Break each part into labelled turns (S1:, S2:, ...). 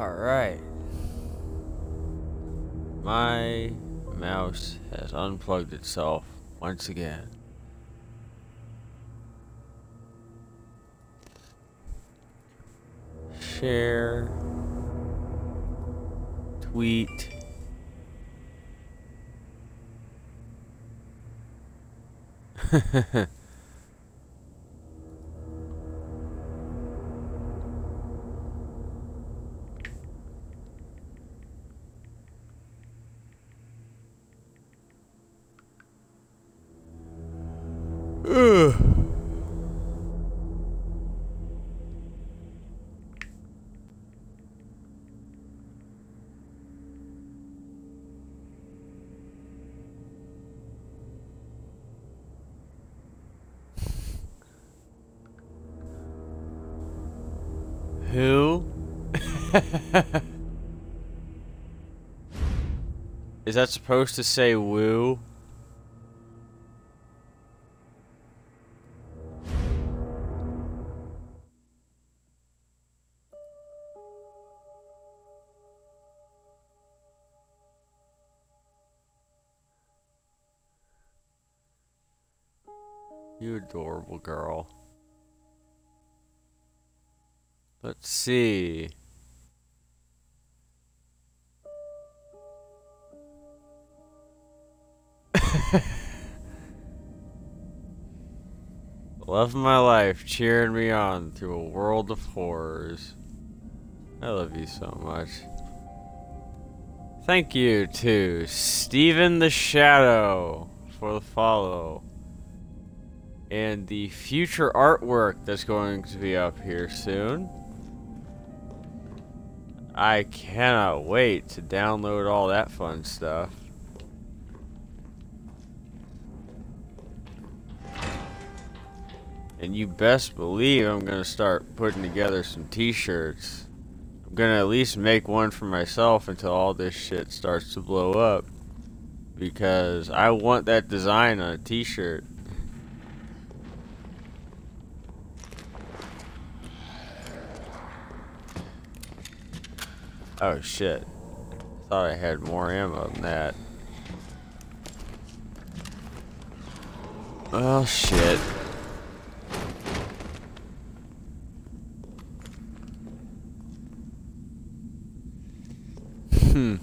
S1: Alright. My mouse has unplugged itself once again. Share. Tweet. that supposed to say woo? You adorable girl. Let's see. Love of my life, cheering me on through a world of horrors. I love you so much. Thank you to Steven the Shadow for the follow. And the future artwork that's going to be up here soon. I cannot wait to download all that fun stuff. And you best believe I'm to start putting together some t-shirts. I'm to at least make one for myself until all this shit starts to blow up. Because I want that design on a t-shirt. Oh shit. Thought I had more ammo than that. Oh shit. Hmm.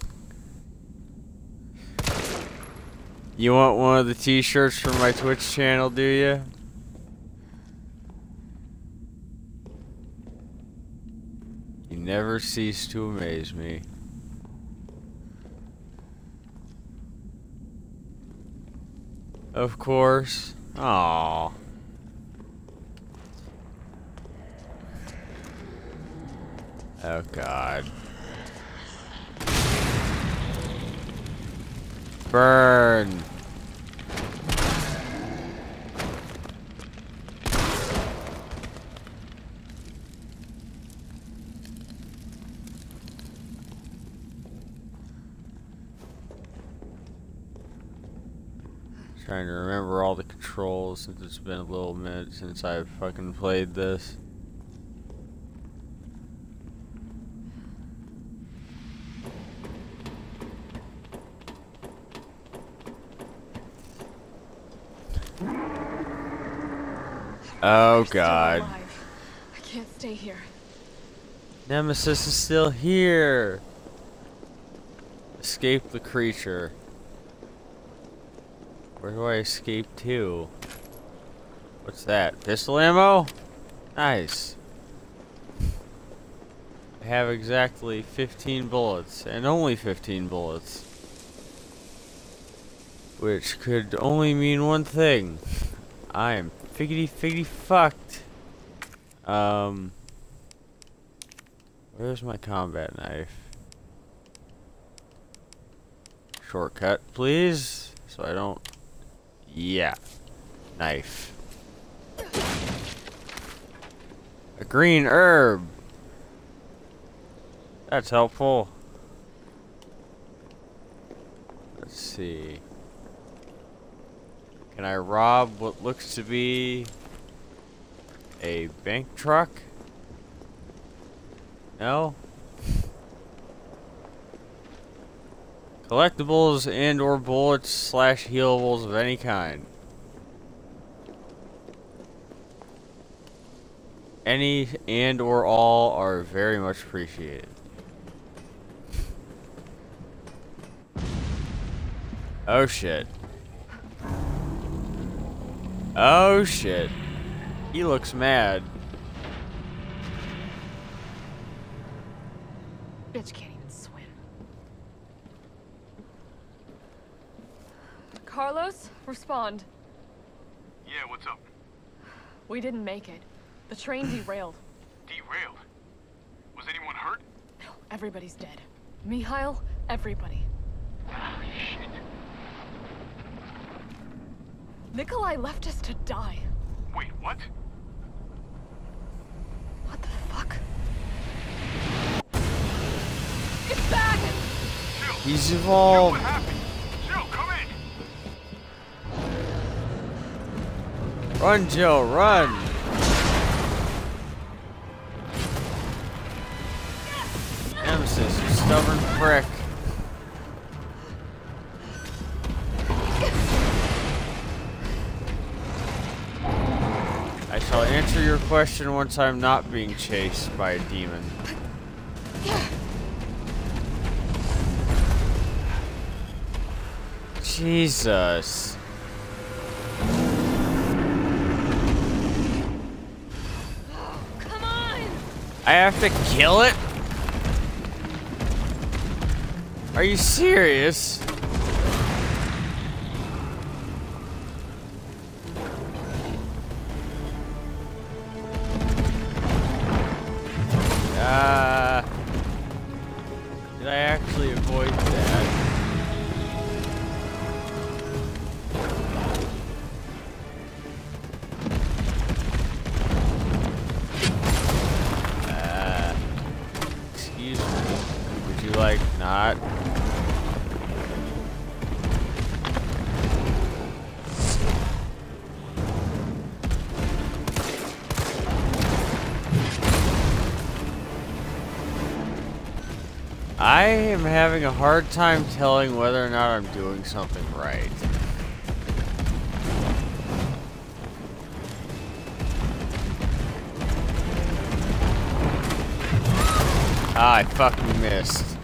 S1: You want one of the t-shirts from my Twitch channel, do you? You never cease to amaze me. Of course. Aww. Oh god. Burn. Trying to remember all the controls since it's been a little minute since I've fucking played this. Oh god.
S2: I can't stay here.
S1: Nemesis is still here. Escape the creature. Where do I escape to? What's that? Pistol ammo? Nice. I have exactly 15 bullets, and only 15 bullets. Which could only mean one thing. I am figgity figgity fucked. Um... Where's my combat knife? Shortcut, please. So I don't. Yeah. Knife. A green herb. That's helpful. Let's see. Can I rob what looks to be a bank truck? No? Collectibles and or bullets slash healables of any kind. Any and or all are very much appreciated. Oh shit. Oh shit. He looks mad.
S2: Bitch can't even swim. Carlos, respond.
S3: Yeah, what's up?
S2: We didn't make it. The train derailed.
S3: Derailed? Was anyone hurt?
S2: No, everybody's dead. Mikhail, everybody.
S3: Ah, shit.
S2: Nikolai left us to die.
S3: Wait, what?
S2: What the fuck? It's back!
S3: Jill!
S1: He's
S3: Jill,
S1: evolved.
S3: what happened? Jill, come in!
S1: Run, Jill, run! Nemesis, you stubborn prick. Question once I'm not being chased by a demon. Jesus.
S2: Come on!
S1: I have to kill it? Are you serious? I am having a hard time telling whether or not I'm doing something right. Ah, I fucking missed.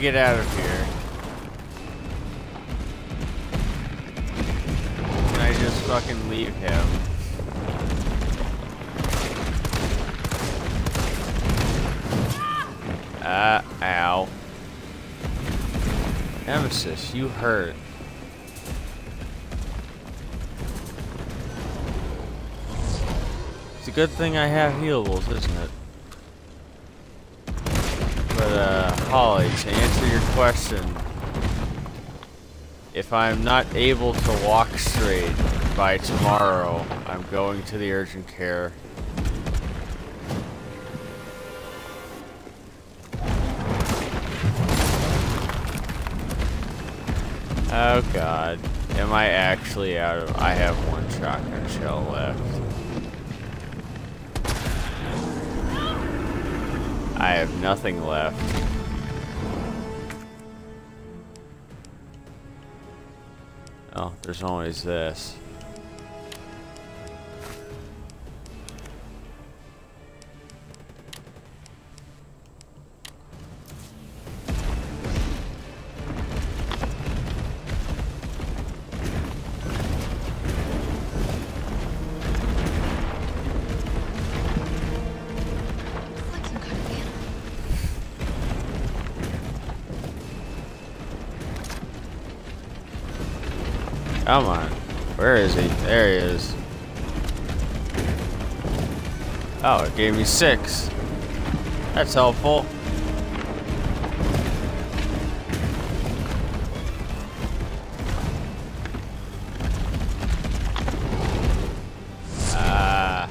S1: Get out of here? Can I just fucking leave him? Ah, ow. Nemesis, you hurt. It's a good thing I have healables, isn't it? But, uh, Holly, to answer your question, if I'm not able to walk straight by tomorrow, I'm going to the urgent care. Oh god. Am I actually out of... I have one shotgun shell left. I have nothing left. There's always this. Come on. Where is he? There he is. Oh, it gave me six. That's helpful. Ah.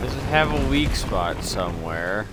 S1: Does it have a weak spot somewhere?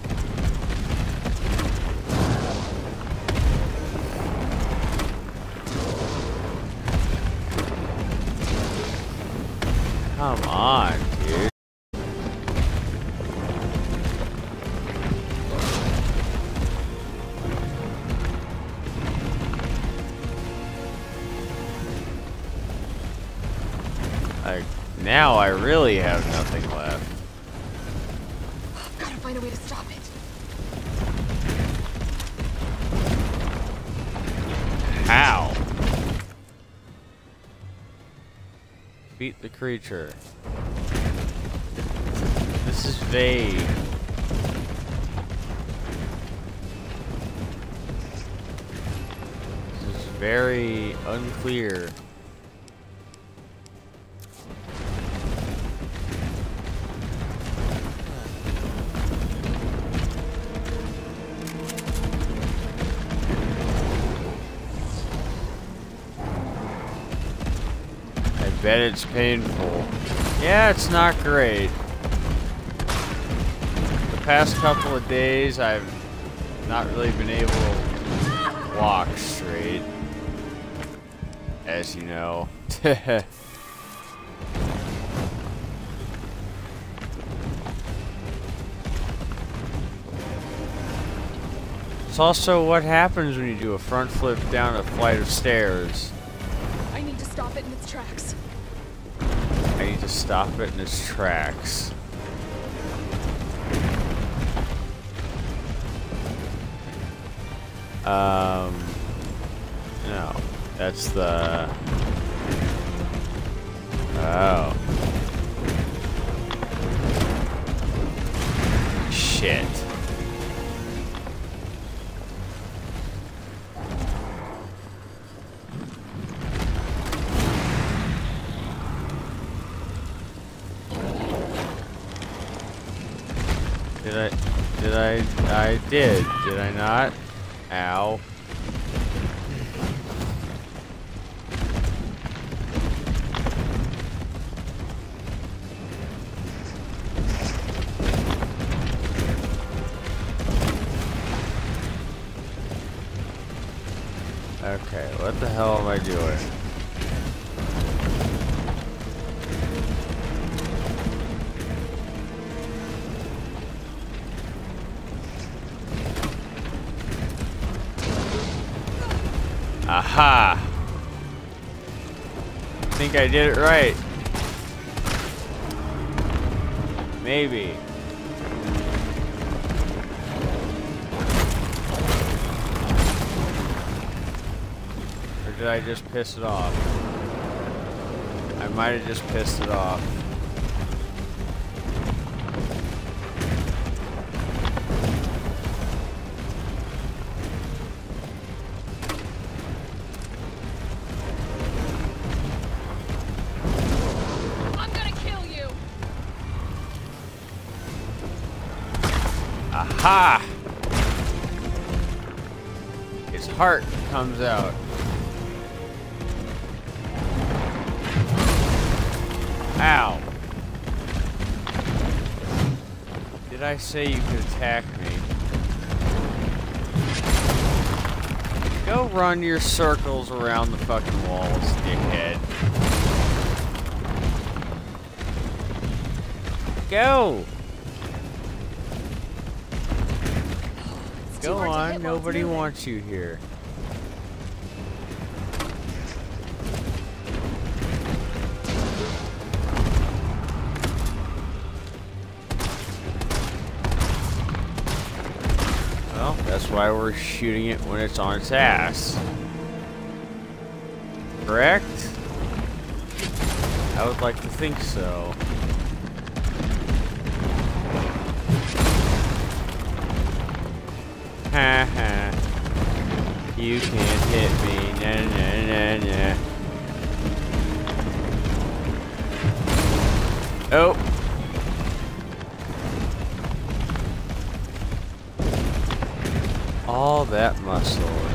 S1: Creature. This is vague. This is very unclear. Bet it's painful. Yeah, it's not great. The past couple of days, I've not really been able to walk straight. As you know. it's also what happens when you do a front flip down a flight of stairs.
S2: I need to stop it in its tracks.
S1: To stop it in its tracks. Um, no, that's the. Oh. Did I? Did I? I did. Did I not? Ow. Okay, what the hell am I doing? Aha! I think I did it right. Maybe. Or did I just piss it off? I might have just pissed it off. Comes out. Ow. Did I say you could attack me? Go run your circles around the fucking walls, dickhead. Go! Go
S2: hard to hit
S1: on, nobody wants you here. Why we're shooting it when it's on its ass. Correct? I would like to think so. ha ha. You can't hit me. Nah nah nah nah. Oh. That muscle. and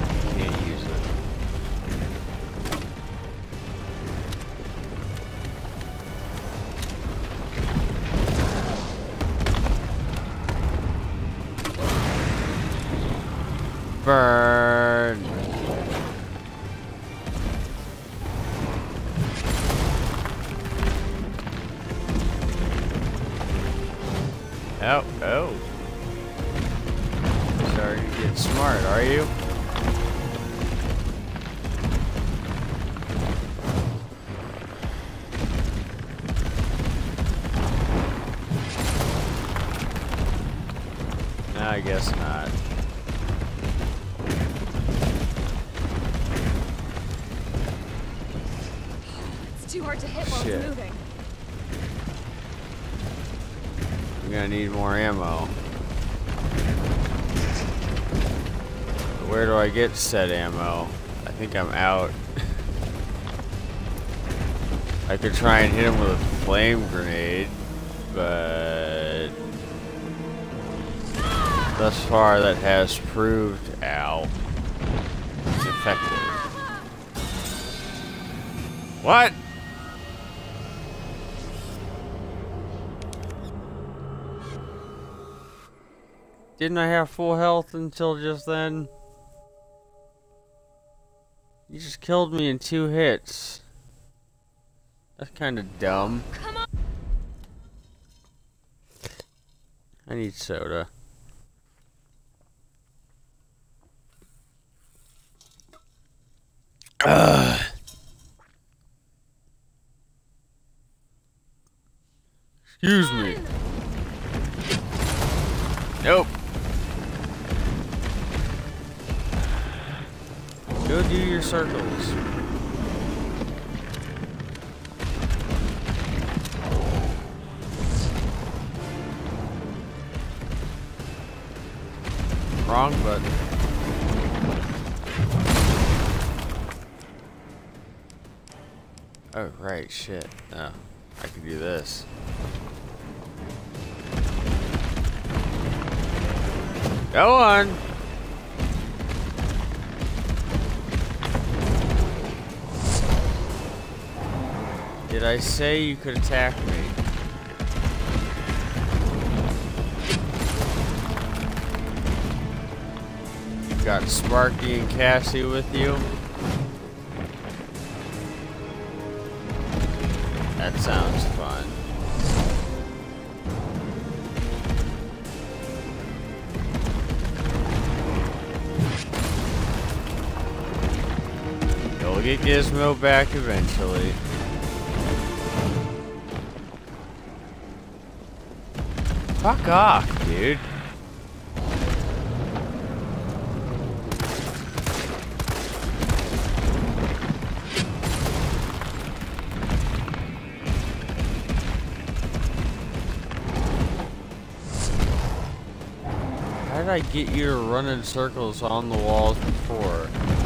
S1: said ammo? I think I'm out. I could try and hit him with a flame grenade, but thus far that has proved, ow, effective. What? Didn't I have full health until just then? Killed me in two hits. That's kind of dumb. I need soda. Ugh. Excuse me. Go on. Did I say you could attack me? You got Sparky and Cassie with you? That sounds get Gizmo back eventually. Fuck off, dude. How did I get you to run in circles on the walls before?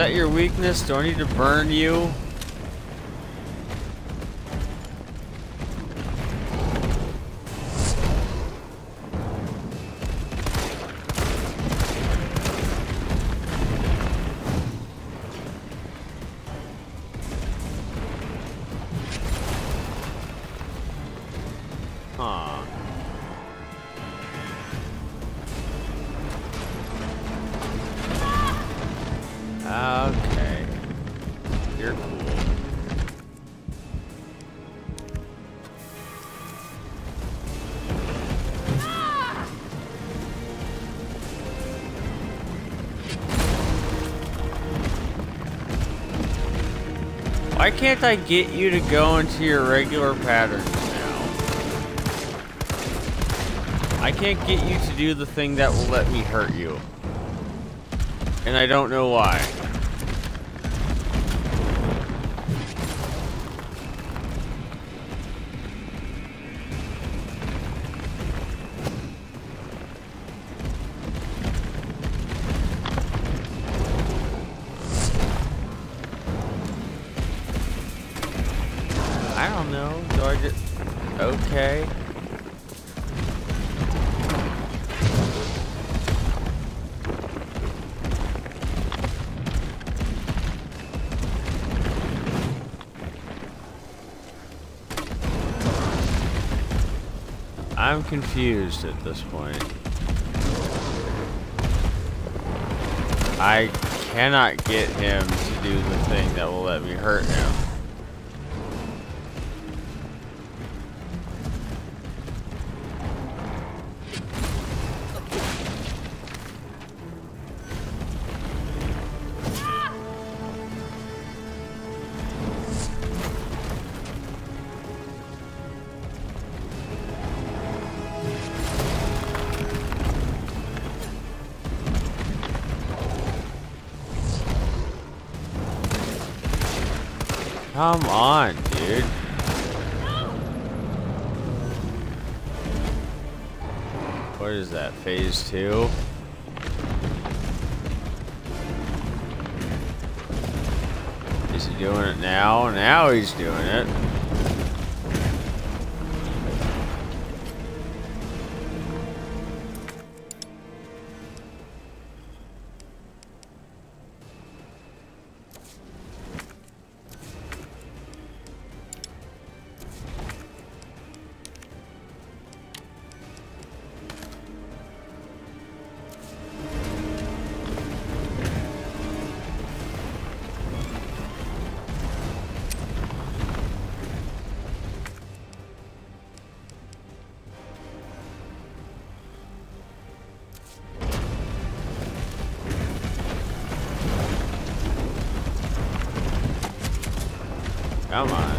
S1: That your weakness? Do I need to burn you? Why can't I get you to go into your regular patterns now? I can't get you to do the thing that will let me hurt you. And I don't know why. Confused at this point. I cannot get him to do the thing that will let me hurt him. Come on.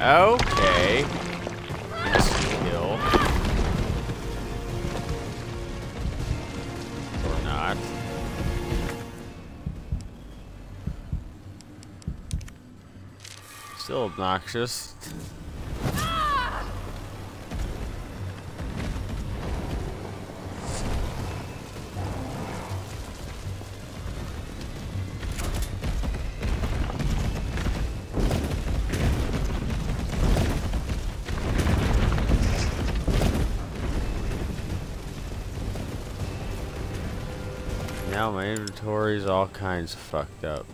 S1: Okay. Kill. Or not. Still obnoxious. Inventory's all kinds of fucked up.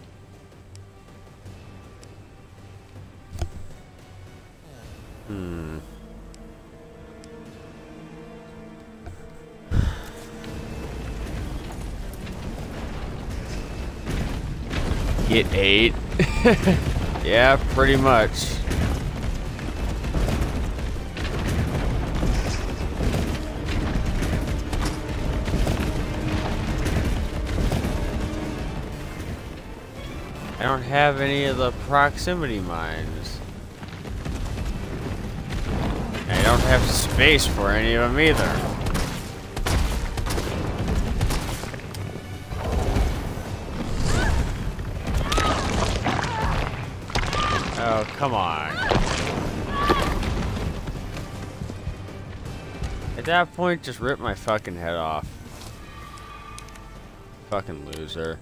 S1: Hmm. Get eight? yeah, pretty much. have any of the proximity mines. I don't have space for any of them either. Oh, come on. At that point, just rip my fucking head off. Fucking loser.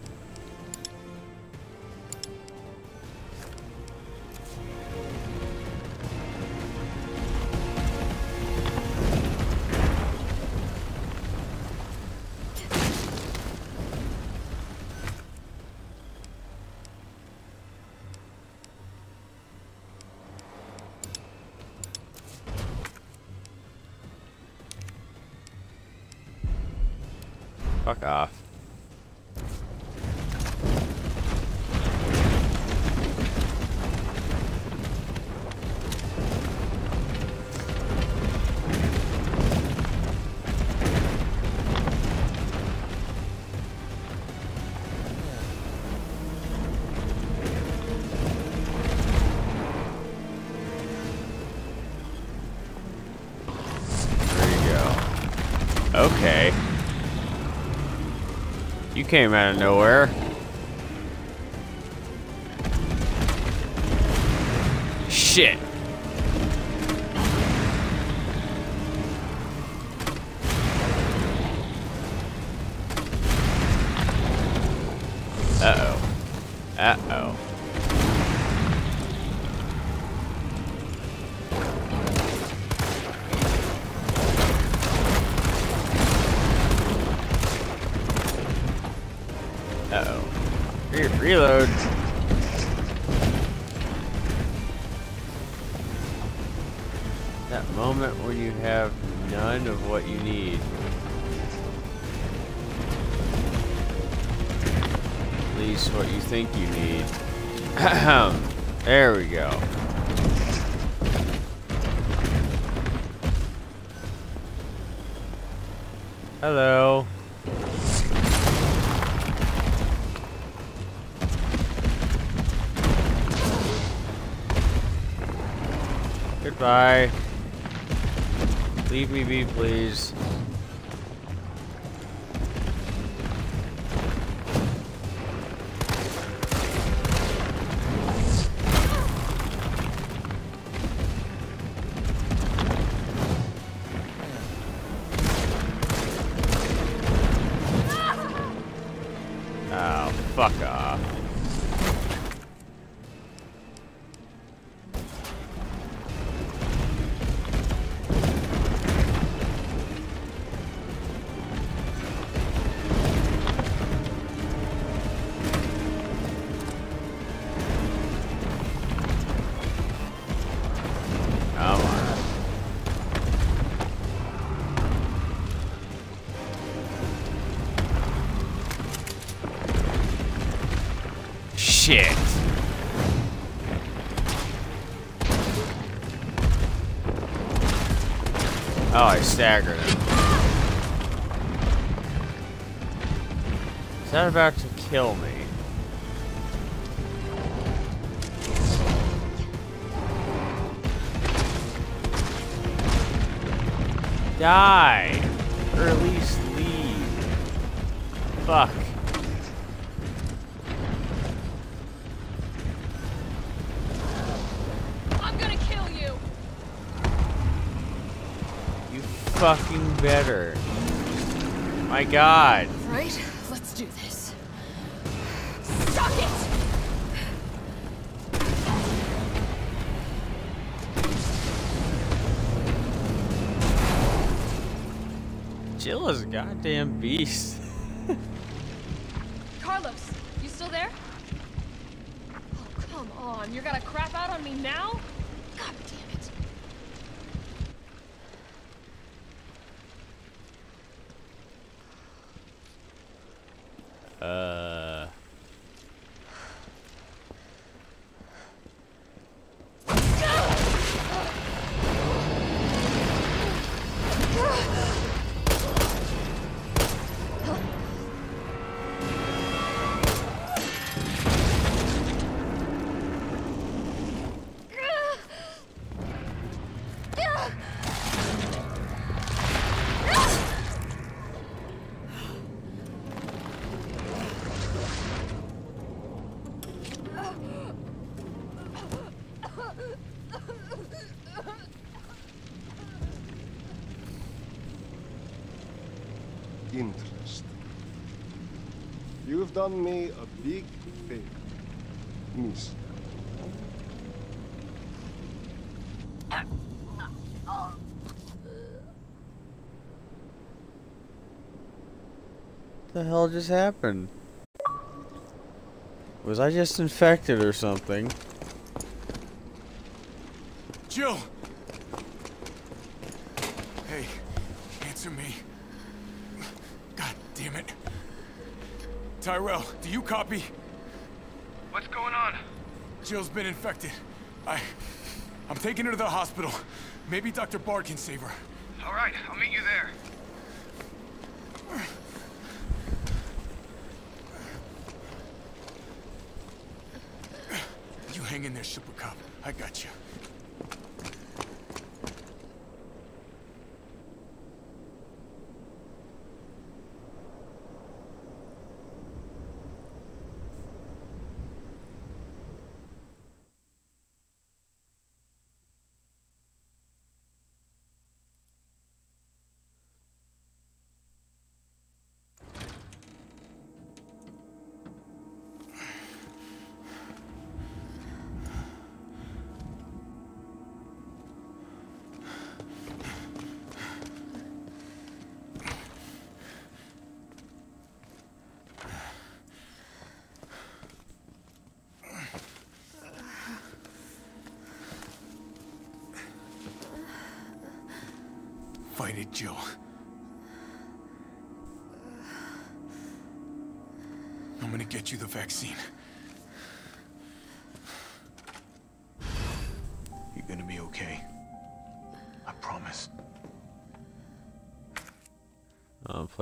S1: Fuck off. Came out of nowhere. Shit. Oh, I staggered him. Is that about to kill me? Die! Or at least leave. Fuck. Fucking better. My god.
S2: Right? Let's do this. Suck it!
S1: Jill is a goddamn beast.
S4: Done me a big favor, miss.
S1: the hell just happened? Was I just infected or something?
S3: Jill! Hey, answer me. God damn it. Tyrell, do you copy?
S5: What's going on?
S3: Jill's been infected. I... I'm taking her to the hospital. Maybe Dr. Bard can save her.
S5: All right, I'll meet you there.
S3: You hang in there, Super Cop. I got you.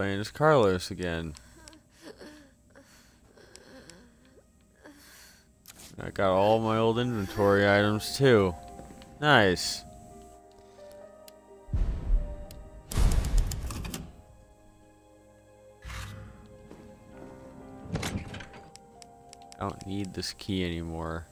S1: Playing as Carlos again. I got all my old inventory items too. Nice. I don't need this key anymore.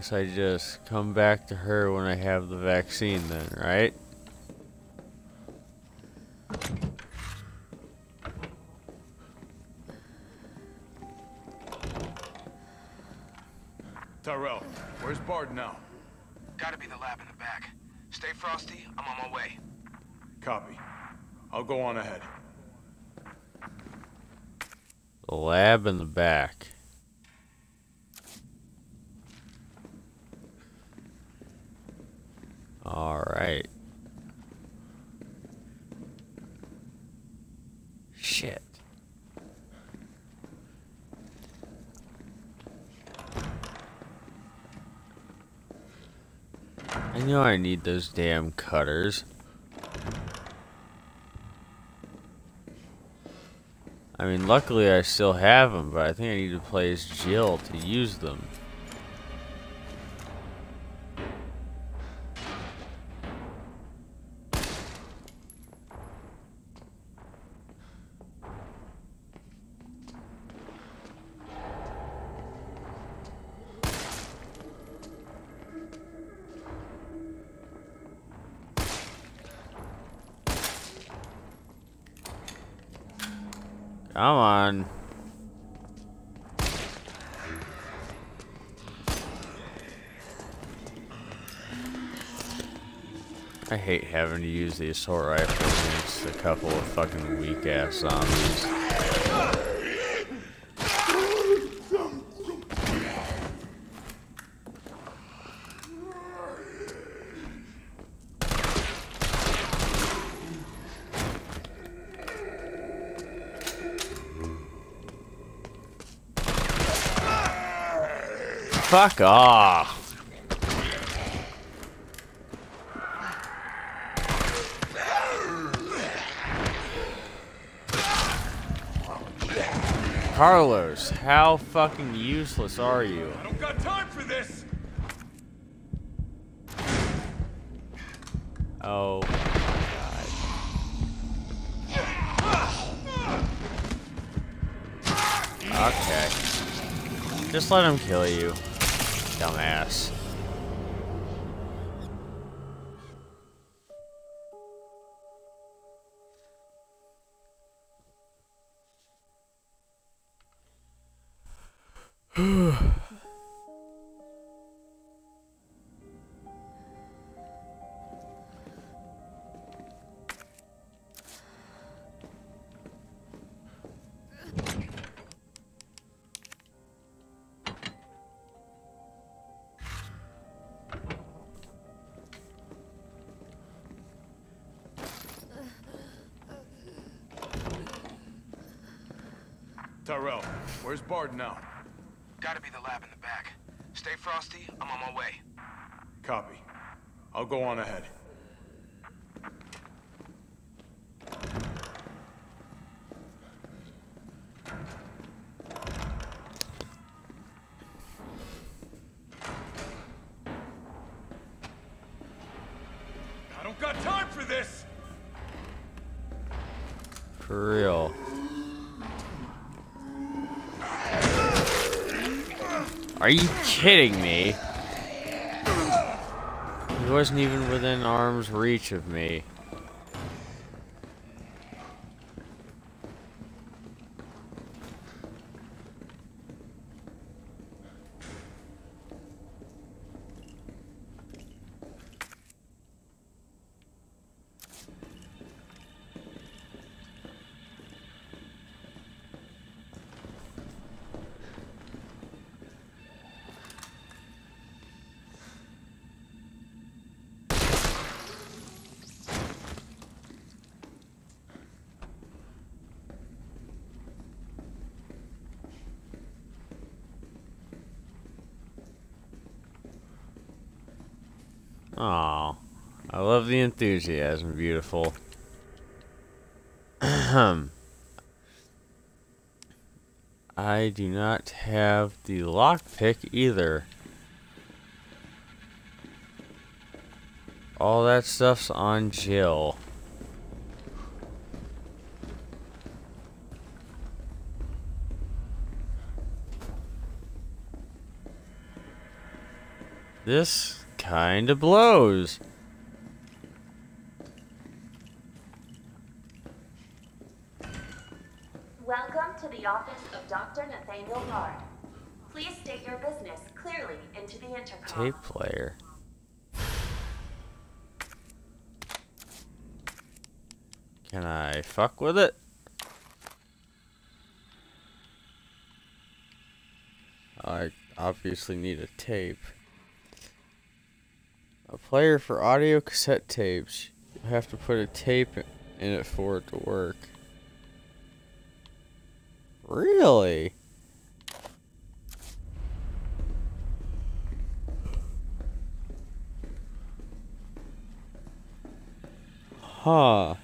S1: Guess I just come back to her when I have the vaccine then, right?
S3: Tyrell, where's Bard now?
S5: Gotta be the lab in the back. Stay frosty, I'm on my way.
S3: Copy. I'll go on ahead.
S1: The lab in the back. Alright. Shit. I know I need those damn cutters. I mean, luckily I still have them, but I think I need to play as Jill to use them. Having to use the assault rifle against a couple of fucking weak ass zombies. Fuck off. Carlos, how fucking useless are you?
S3: I don't got time for this.
S1: Oh. God. Okay. Just let him kill you, dumbass.
S3: Tyrell, where's Bard now?
S5: Gotta be the lab in the back. Stay frosty, I'm on my way.
S3: Copy. I'll go on ahead.
S1: Are you kidding me? He wasn't even within arm's reach of me. Aw. I love the enthusiasm, beautiful. I do not have the lockpick either. All that stuff's on Jill. This kinda blows.
S6: Welcome to the office of Dr. Nathaniel Bard. Please state your business clearly into the intercom.
S1: Tape player. Can I fuck with it? I obviously need a tape. A player for audio cassette tapes. You have to put a tape in it for it to work. Really? Huh.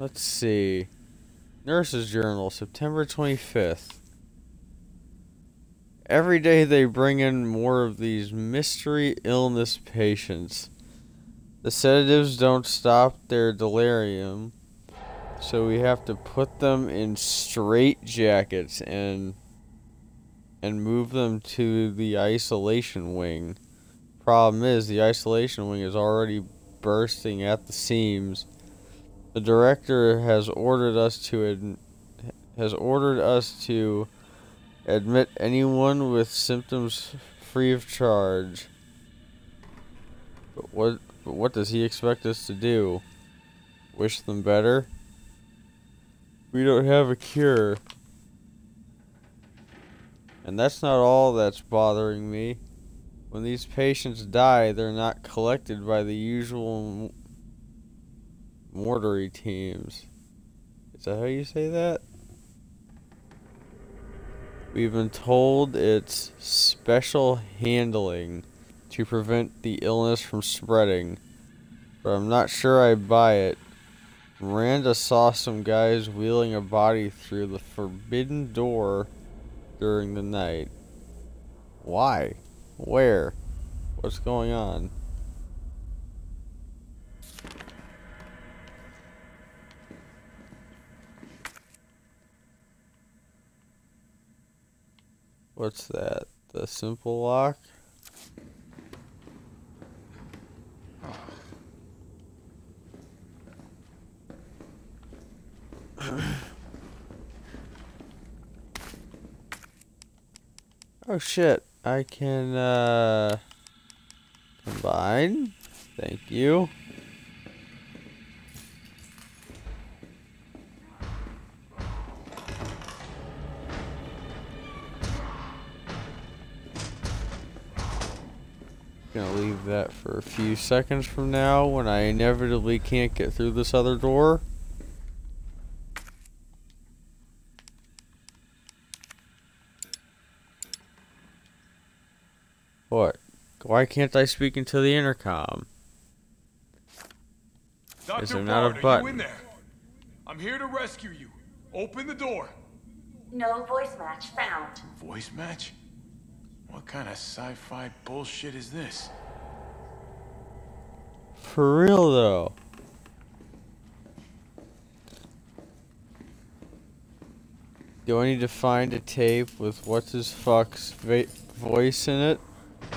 S1: Let's see. Nurse's Journal, September 25th. Every day they bring in more of these mystery illness patients. The sedatives don't stop their delirium, so we have to put them in straight jackets and and move them to the isolation wing. Problem is, the isolation wing is already bursting at the seams. The director has ordered us to has ordered us to admit anyone with symptoms free of charge. But what but what does he expect us to do? Wish them better? We don't have a cure. And that's not all that's bothering me. When these patients die, they're not collected by the usual mortuary teams. Is that how you say that? We've been told it's special handling to prevent the illness from spreading, but I'm not sure I buy it. Miranda saw some guys wheeling a body through the forbidden door during the night. Why? Where? What's going on? What's that? The simple lock? oh shit, I can uh combine. Thank you. Gonna leave that for a few seconds from now when I inevitably can't get through this other door. What? Why can't I speak into the intercom?
S3: Dr.
S1: Is there not a
S3: Bard, are you in there? I'm here to rescue you. Open the door.
S6: No voice match found.
S3: Voice match? What kind of sci-fi bullshit is this?
S1: For real though. Do I need to find a tape with what's his fuck's va- voice in it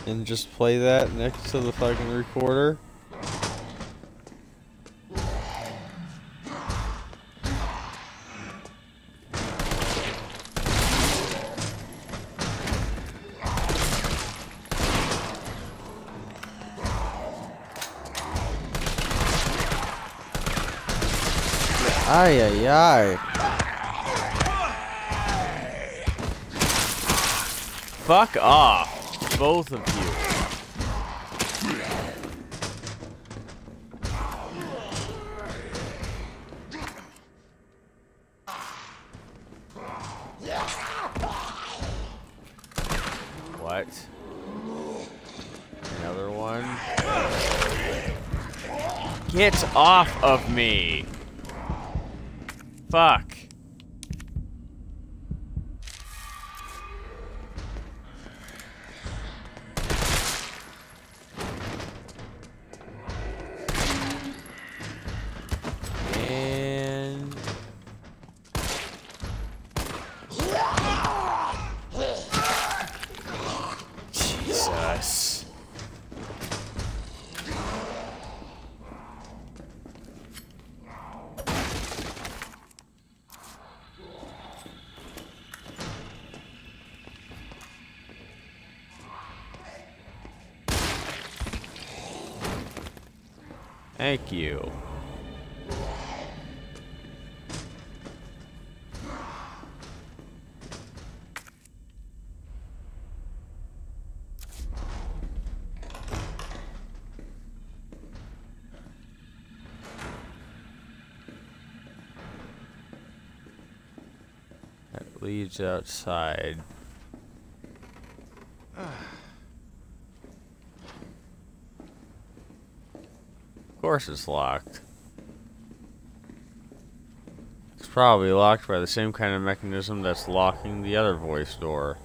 S1: and just play that next to the fucking recorder? Ay. Fuck off, both of you. What? Another one? Get off of me! Fuck. Leads outside. Of course it's locked. It's probably locked by the same kind of mechanism that's locking the other voice door.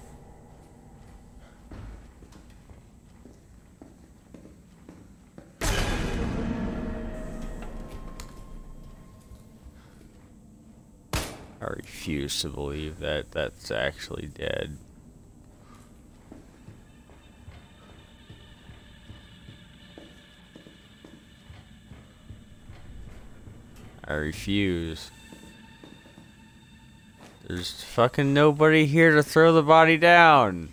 S1: Refuse to believe that that's actually dead. I refuse. There's fucking nobody here to throw the body down.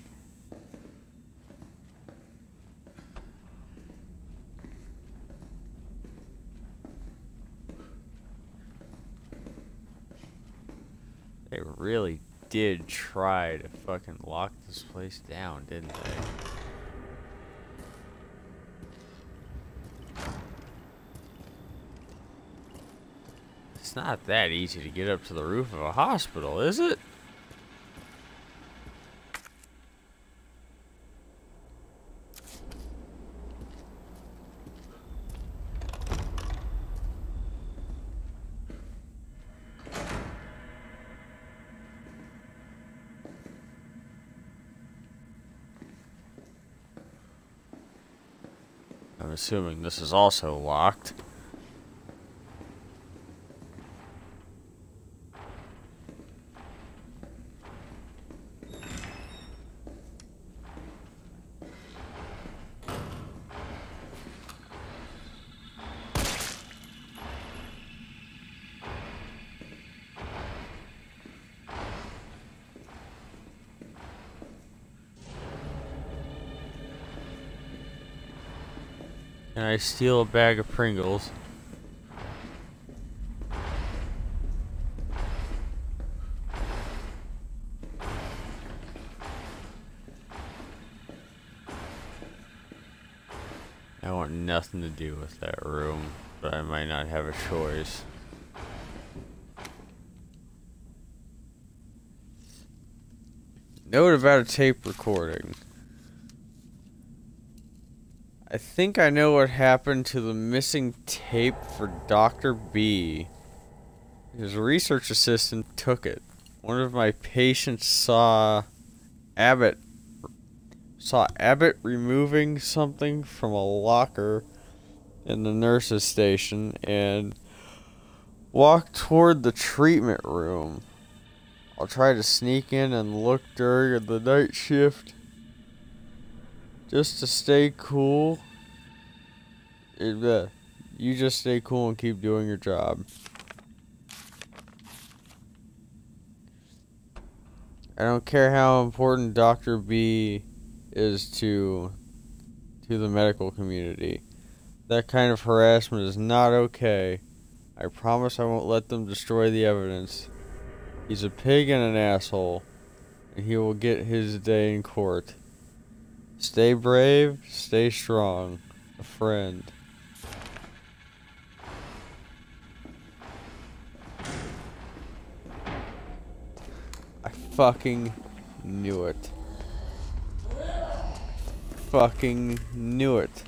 S1: They really did try to fucking lock this place down, didn't they? It's not that easy to get up to the roof of a hospital, is it? Assuming this is also locked. Steal a bag of Pringles. I want nothing to do with that room, but I might not have a choice. Note about a tape recording. I think I know what happened to the missing tape for Dr. B. His research assistant took it. One of my patients saw Abbott saw Abbott removing something from a locker in the nurse's station and walked toward the treatment room. I'll try to sneak in and look during the night shift just to stay cool. It, uh, you just stay cool and keep doing your job. I don't care how important Dr. B is to to the medical community. That kind of harassment is not okay. I promise I won't let them destroy the evidence. He's a pig and an asshole, and he will get his day in court. Stay brave, stay strong. A friend. I fucking knew it. Fucking knew it.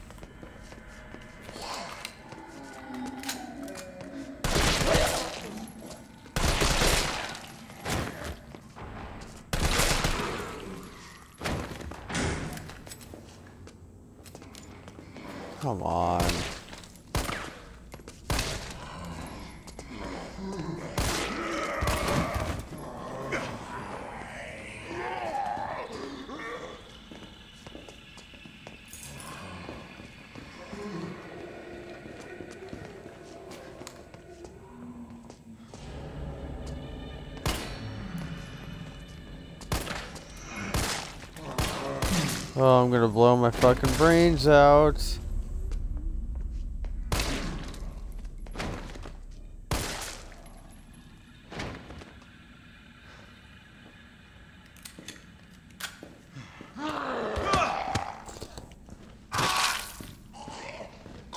S1: Come on. Oh, I'm gonna blow my fucking brains out.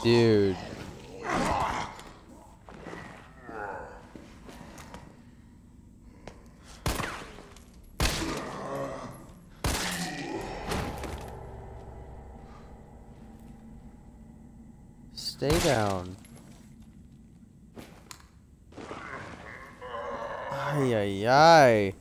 S1: Dude. Stay down. Ay, ay, ay.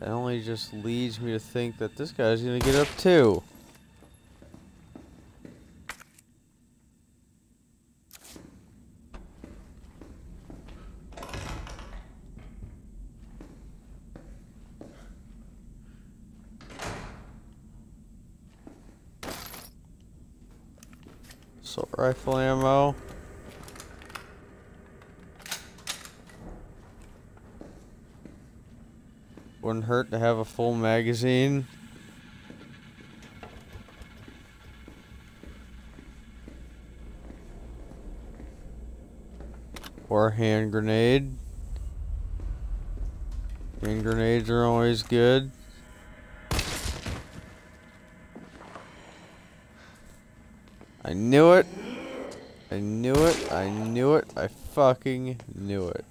S1: That only just leads me to think that this guy's gonna get up too. Assault rifle ammo. Wouldn't hurt to have a full magazine. Or a hand grenade. Hand grenades are always good. I knew it. I knew it. I knew it. I fucking knew it.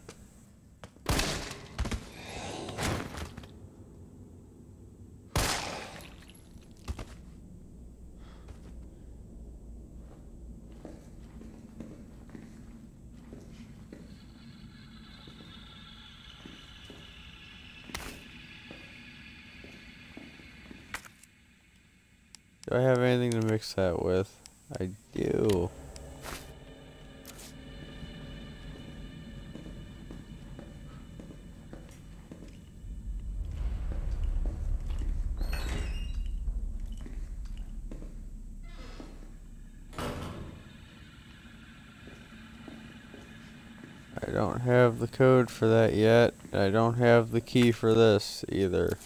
S1: Do I have anything to mix that with? I do. I don't have the code for that yet. I don't have the key for this either.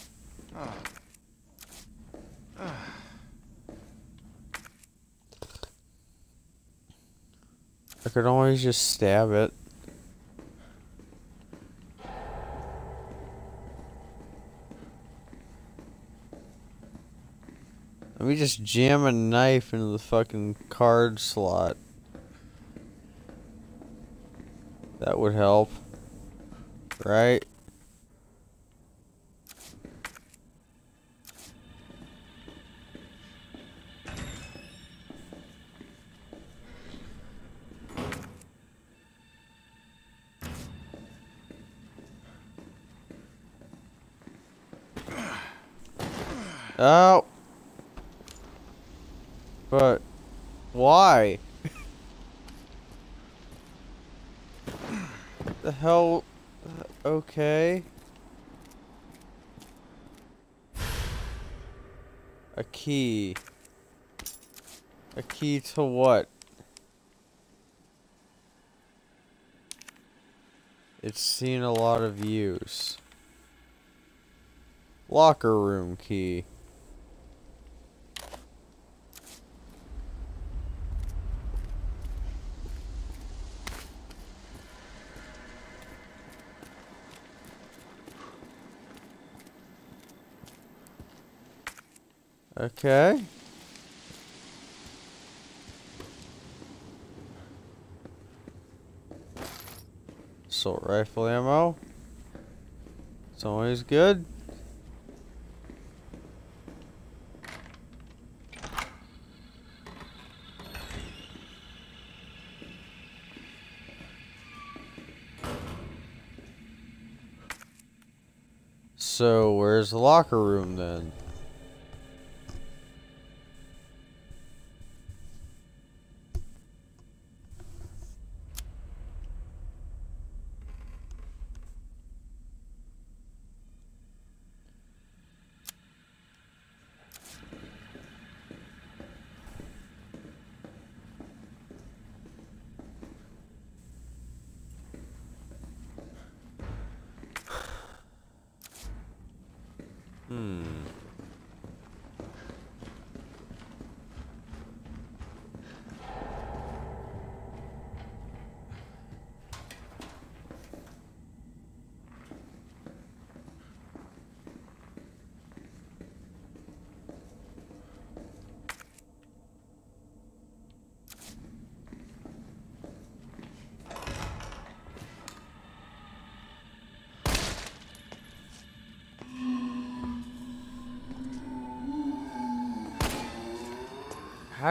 S1: I could always just stab it. Let me just jam a knife into the fucking card slot. That would help. Right? Oh. But why? the hell? Uh, Okay. A key. A key to what? It's seen a lot of use. Locker room key. Okay. Assault rifle ammo. It's always good. So, where's the locker room then? Hmm.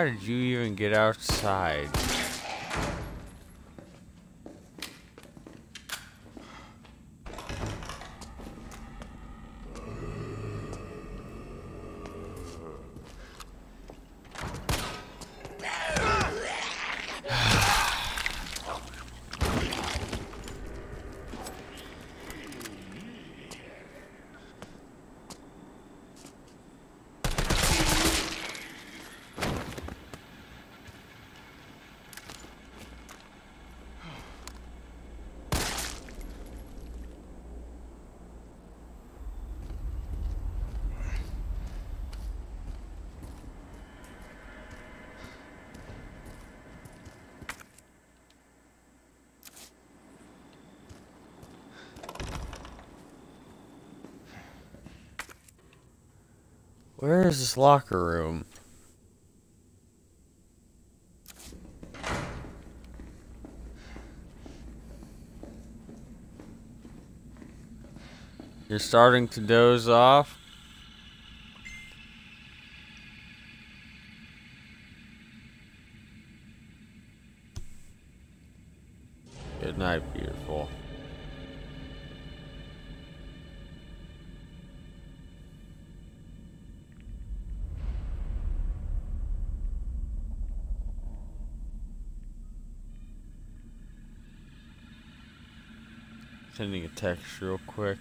S1: How did you even get outside? Where is this locker room? You're starting to doze off? Sending a text real quick.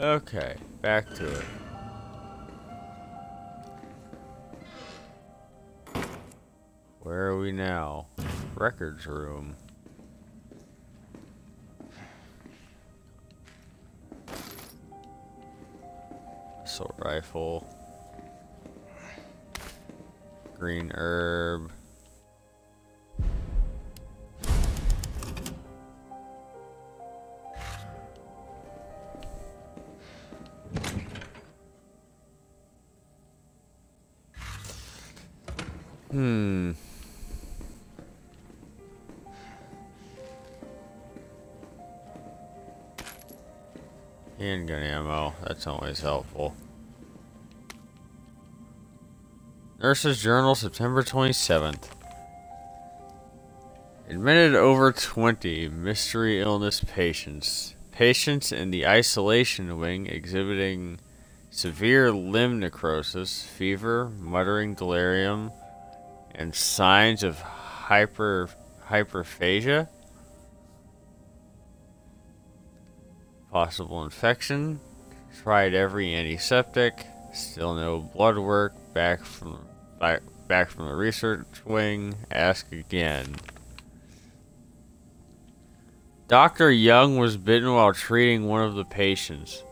S1: Okay, back to it. Where are we now? Records room. Assault rifle. Green herb. Hmm. Handgun ammo, that's always helpful. Nurse's Journal, September 27th. Admitted over 20 mystery illness patients. Patients in the isolation wing exhibiting severe limb necrosis, fever, muttering delirium, and signs of hyper hyperphagia. Possible infection. Tried every antiseptic. Still no blood work. Back from back, back from the research wing. Ask again. Dr. Young was bitten while treating one of the patients.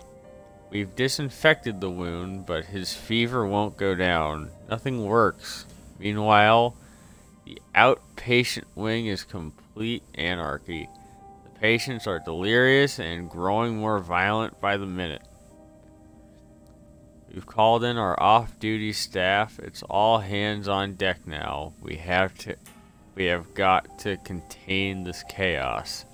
S1: We've disinfected the wound, but his fever won't go down. Nothing works. Meanwhile, the outpatient wing is complete anarchy. The patients are delirious and growing more violent by the minute. We've called in our off-duty staff. It's all hands on deck now. We have to we have got to contain this chaos.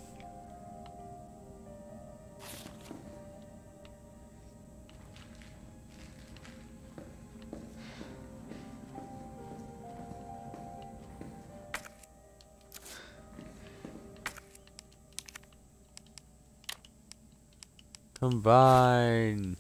S1: Combine.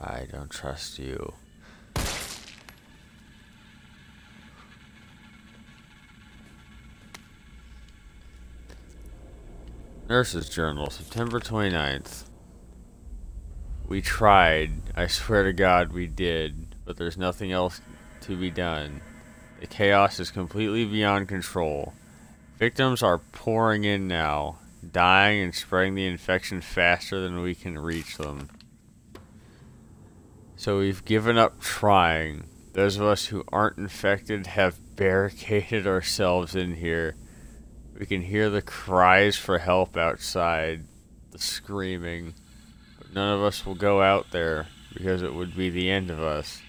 S1: I don't trust you. Nurse's Journal, September 29th. We tried. I swear to God we did. But there's nothing else to be done. The chaos is completely beyond control. Victims are pouring in now, dying and spreading the infection faster than we can reach them. So we've given up trying. Those of us who aren't infected have barricaded ourselves in here. We can hear the cries for help outside, the screaming. But none of us will go out there because it would be the end of us.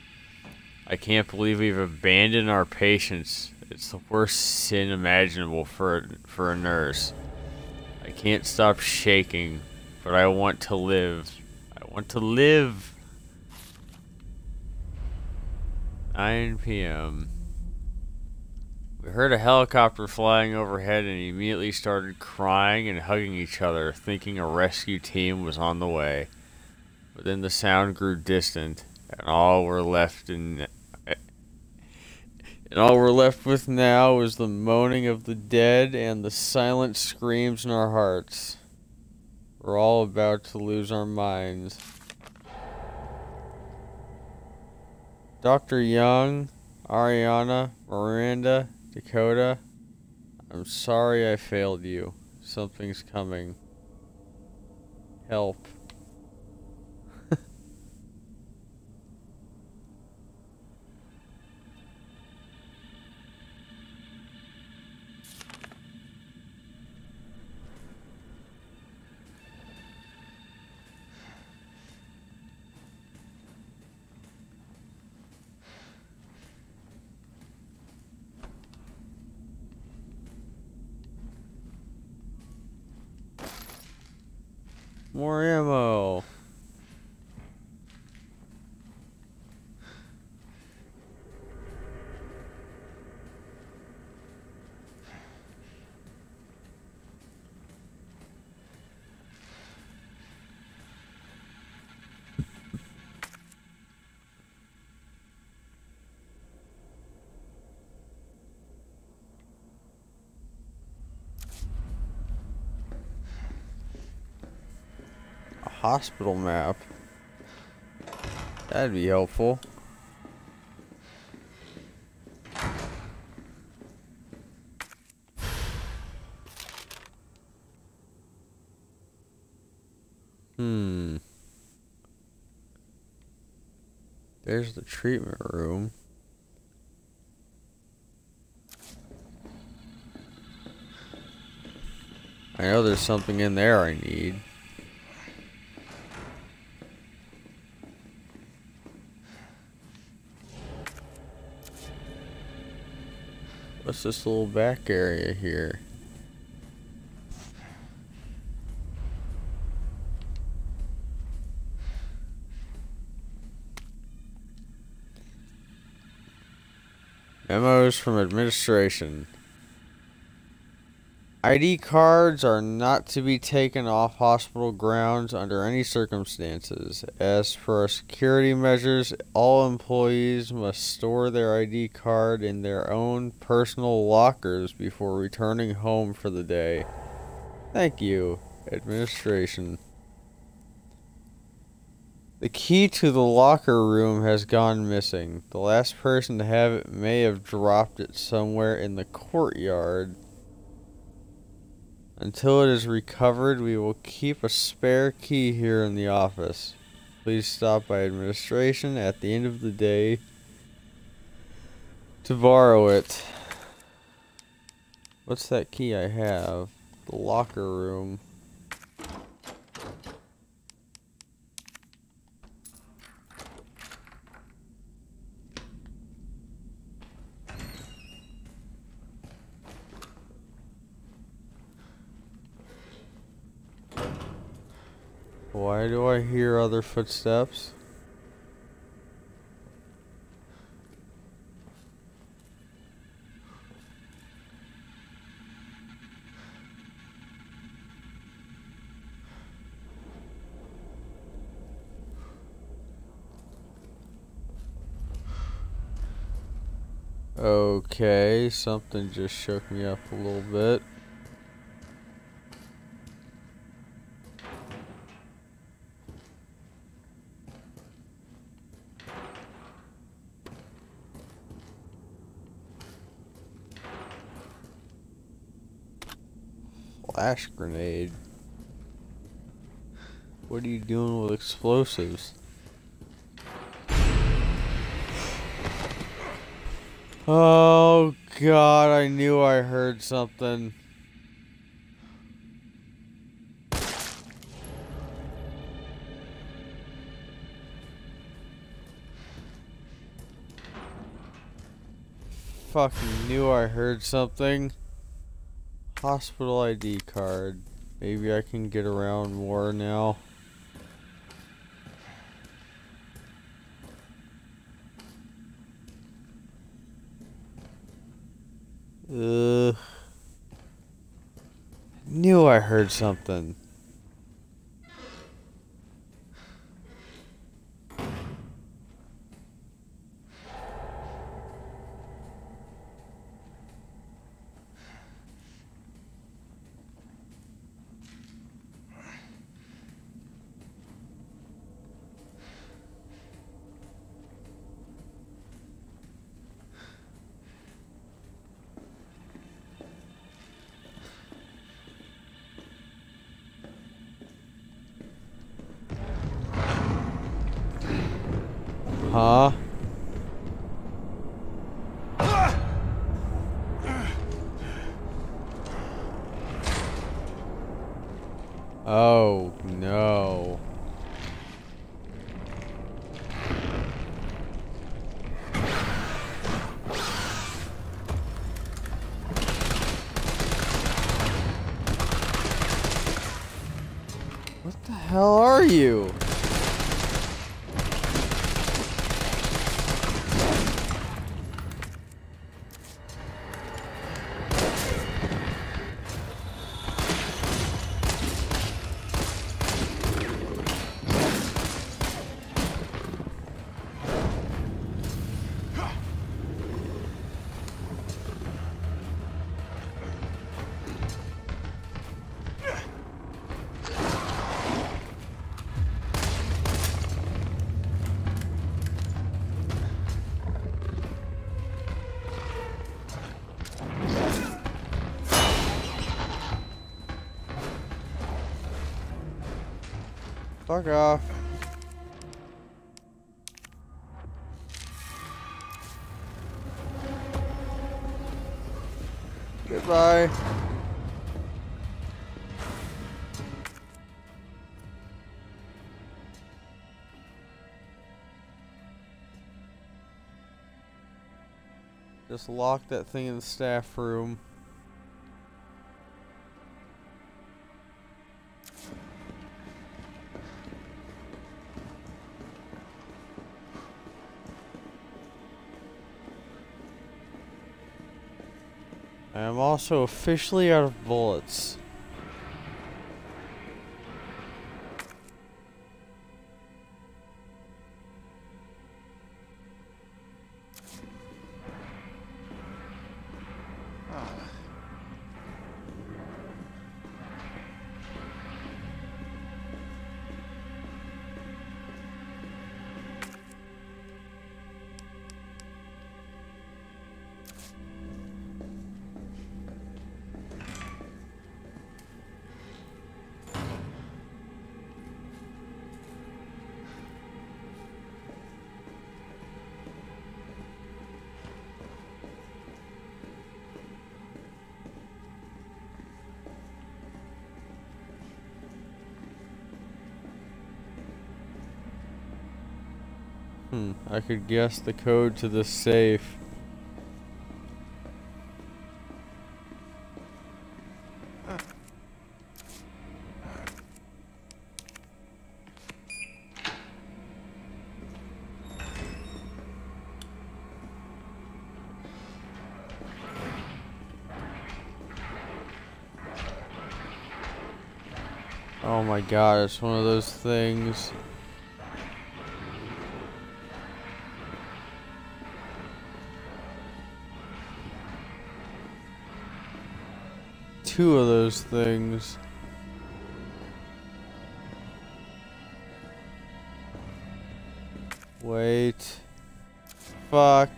S1: I can't believe we've abandoned our patients. It's the worst sin imaginable for for a nurse. I can't stop shaking, but I want to live. I want to live. 9 p.m. We heard a helicopter flying overhead and immediately started crying and hugging each other, thinking a rescue team was on the way. But then the sound grew distant, and all were left in And all we're left with now is the moaning of the dead and the silent screams in our hearts. We're all about to lose our minds. Dr. Young, Ariana, Miranda, Dakota, I'm sorry I failed you. Something's coming. Help. More ammo. A hospital map. That'd be helpful. Hmm. There's the treatment room. I know there's something in there I need. What's this little back area here? Memos from administration. ID cards are not to be taken off hospital grounds under any circumstances. As for security measures, all employees must store their ID card in their own personal lockers before returning home for the day. Thank you, administration. The key to the locker room has gone missing. The last person to have it may have dropped it somewhere in the courtyard. Until it is recovered, we will keep a spare key here in the office. Please stop by administration at the end of the day to borrow it. What's that key I have? The locker room. Why do I hear other footsteps? Okay, something just shook me up a little bit. Flash grenade. What are you doing with explosives? Oh god, I knew I heard something. Fucking knew I heard something. Hospital ID card. Maybe I can get around more now. Ugh. Knew I heard something. Fuck off. Goodbye. Just lock that thing in the staff room. Also officially out of bullets. I could guess the code to the safe. Oh my god, it's one of those things. Two of those things. Wait. Fuck.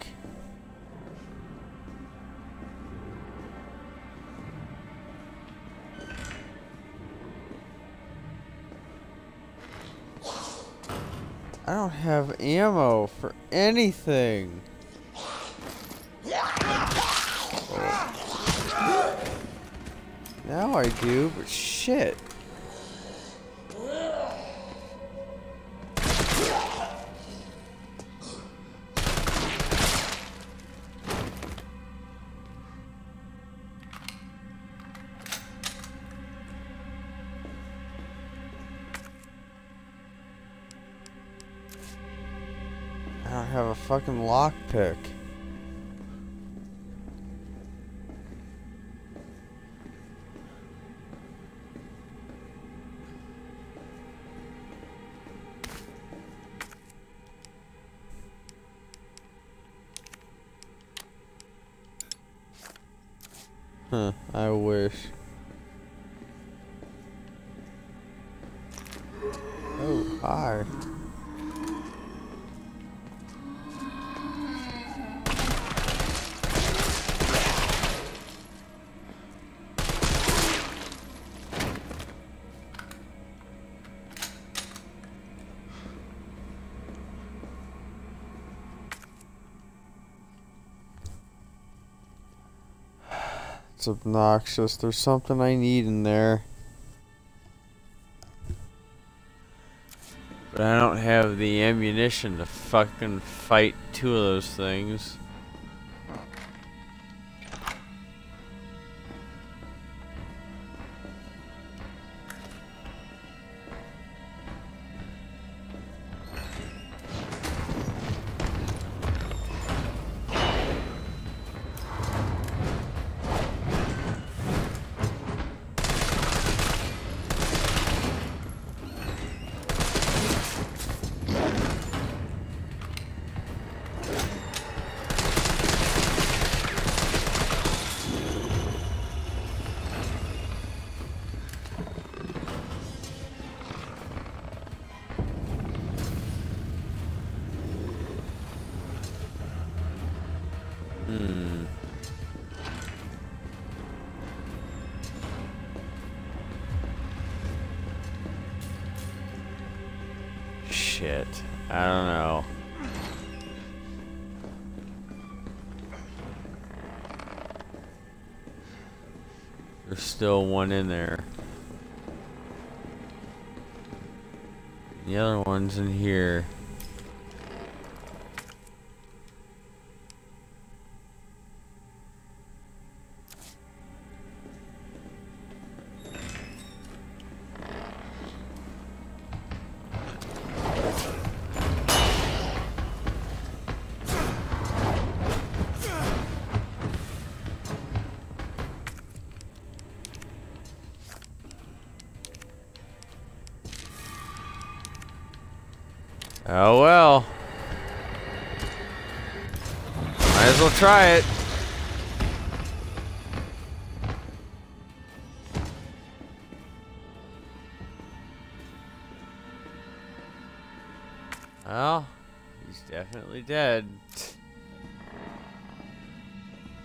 S1: I don't have ammo for anything. Now I do, but shit. I don't have a fucking lockpick. That's obnoxious. There's something I need in there. But I don't have the ammunition to fucking fight two of those things. Shit. I don't know. There's still one in there. The other one's in here. Try it. Well, he's definitely dead.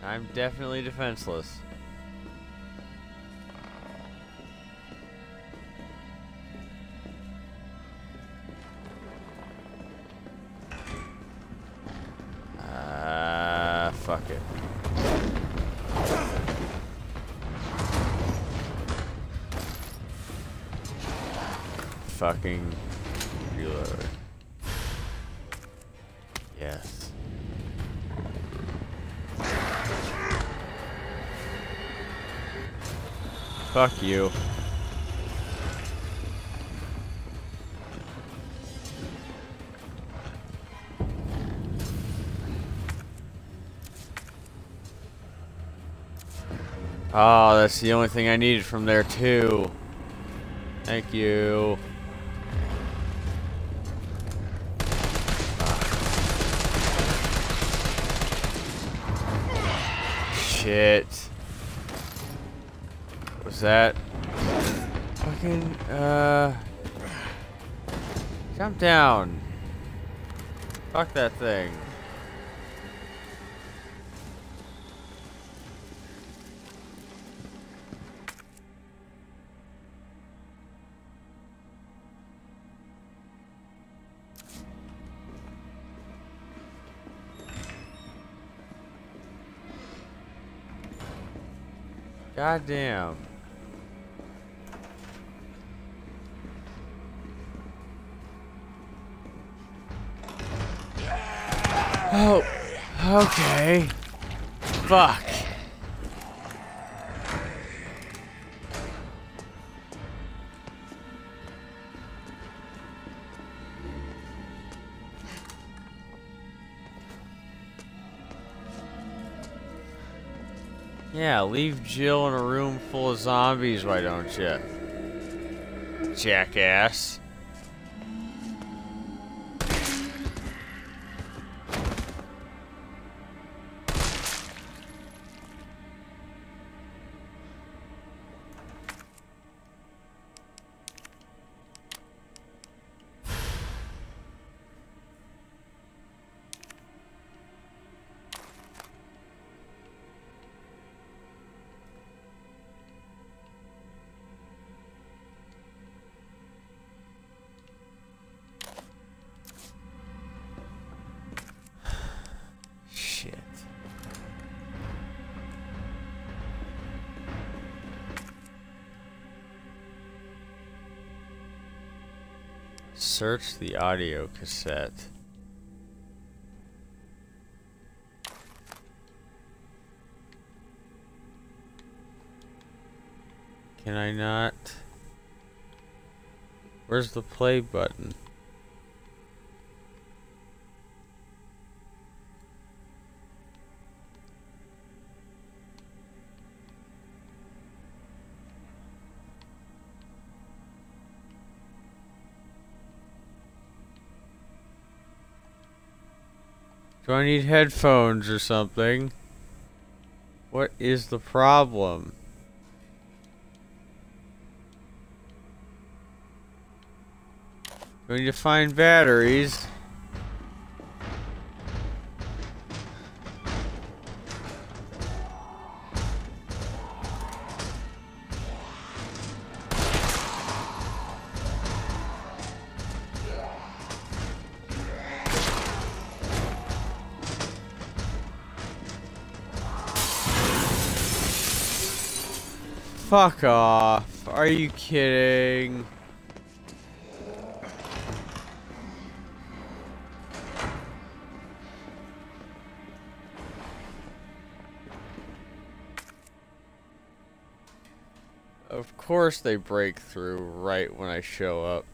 S1: I'm definitely defenseless. Fucking reload. Yes. Fuck you. Oh, that's the only thing I needed from there too. Thank you. Shit. Was that fucking uh jump down. Fuck that thing. God damn. Oh, okay. Fuck. Yeah, leave Jill in a room full of zombies, why don't you? Jackass. Search the audio cassette. Can I not? Where's the play button? Do I need headphones or something? What is the problem? Going to find batteries. Fuck off. Are you kidding? Of course they break through right when I show up.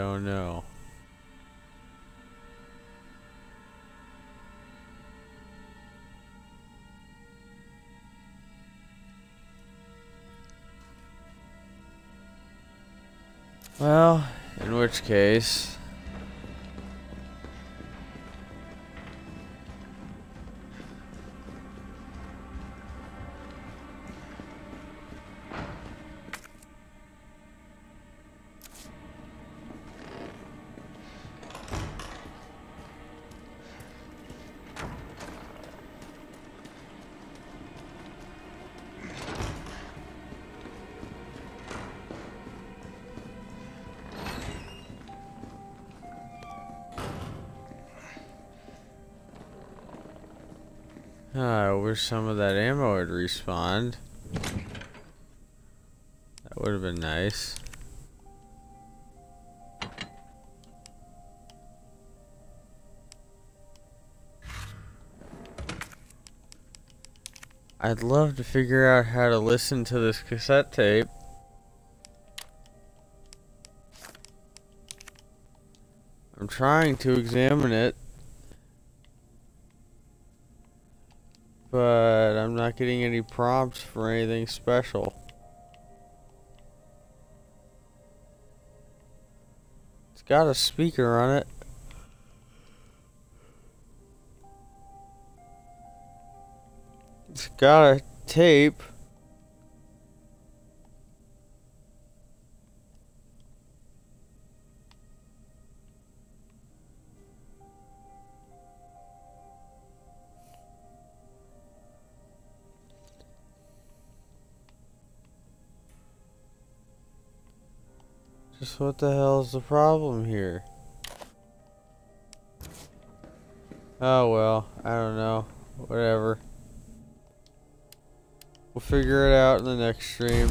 S1: Don't know. Well, in which case... Ah, I wish some of that ammo had respawned. That would have been nice. I'd love to figure out how to listen to this cassette tape. I'm trying to examine it. But I'm not getting any prompts for anything special. It's got a speaker on it. It's got a tape. What the hell is the problem here? Oh well, I don't know. Whatever. We'll figure it out in the next stream.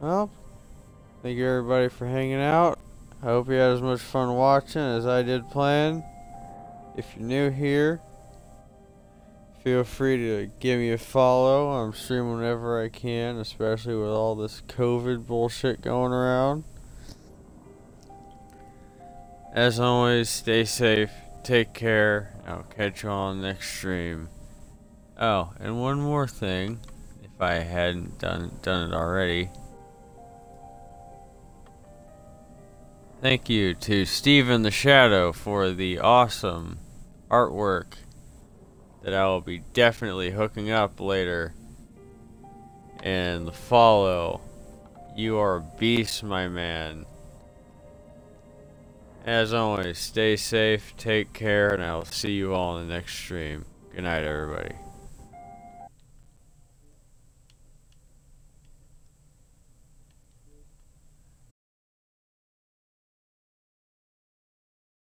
S1: Well, thank you everybody for hanging out. I hope you had as much fun watching as I did playing. If you're new here, feel free to give me a follow. I'm streaming whenever I can, especially with all this COVID bullshit going around. As always, stay safe, take care, I'll catch you on the next stream. Oh, and one more thing, if I hadn't done done it already. Thank you to Steven the Shadow for the awesome artwork that I will be definitely hooking up later. And follow. You are a beast, my man. As always, stay safe, take care, and I will see you all in the next stream. Good night, everybody.